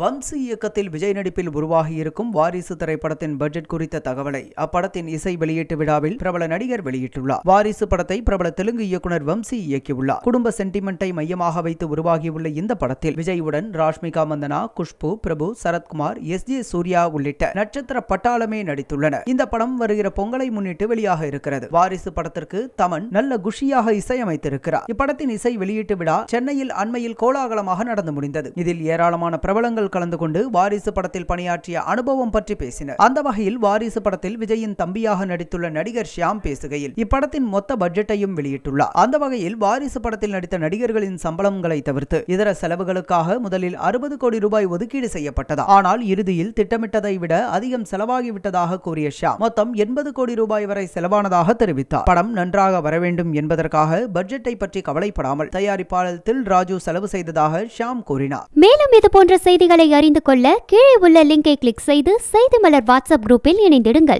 வம்சி இயக்கத்தில் விஜய் நடிப்பில் உருவாகியிருக்கும் வாரிசு திரைப்படத்தின் பட்ஜெட் குறித்த தகவலை அப்படத்தின் இசை வெளியீட்டு விழாவில் பிரபல நடிகர் வெளியிட்டுள்ளார். வாரிசு படத்தை பிரபல தெலுங்கு இயக்குனர் வம்சி இயக்கியுள்ளார். குடும்ப சென்டிமெண்டை மையமாக வைத்து உருவாகியுள்ள இந்த படத்தில் விஜயுடன் ராஷ்மிகா மந்தனா குஷ்பு பிரபு சரத்குமார் எஸ் ஜே சூர்யா உள்ளிட்ட நட்சத்திர பட்டாளமே நடித்துள்ளனர். இந்த படம் வருகிற பொங்கலை முன்னிட்டு வெளியாக இருக்கிறது. வாரிசு படத்திற்கு தமன் நல்ல குஷியாக இசையமைத்திருக்கிறார். இப்படத்தின் இசை வெளியீட்டு விழா சென்னையில் அண்மையில் கோலாகலமாக நடந்து முடிந்தது. இதில் ஏராளமான பிரபலங்கள் கலந்து கொண்டு வாரிசு படத்தில் பணியாற்றிய அனுபவம் பற்றி பேசினர். அந்த வகையில் வாரிசு படத்தில் விஜயின் தம்பியாக நடித்துள்ள நடிகர் ஷியாம் பேசுகையில் இப்படத்தின் மொத்த பட்ஜெட்டையும் வெளியிட்டுள்ளார். அந்த வகையில் வாரிசு படத்தில் நடித்த நடிகர்களின் சம்பளங்களை தவிர்த்து இதர செலவுகளுக்காக முதலில் அறுபது கோடி ரூபாய் ஒதுக்கீடு செய்யப்பட்டதா? ஆனால் இறுதியில் திட்டமிட்டதை விட அதிகம் செலவாகிவிட்டதாக கூறிய ஷா மொத்தம் எண்பது கோடி ரூபாய் வரை செலவானதாக தெரிவித்தார். படம் நன்றாக வர வேண்டும் என்பதற்காக பட்ஜெட்டை பற்றி கவலைப்படாமல் தயாரிப்பாளர் தில் ராஜு செலவு செய்ததாக ஷாம் கூறினார். மேலும் இது போன்ற செய்திகள் அறிந்து கொள்ள கீழே உள்ள லிங்கை கிளிக் செய்து செய்தி மலர் வாட்ஸ்அப் குரூப்பில் இணைந்திடுங்கள்.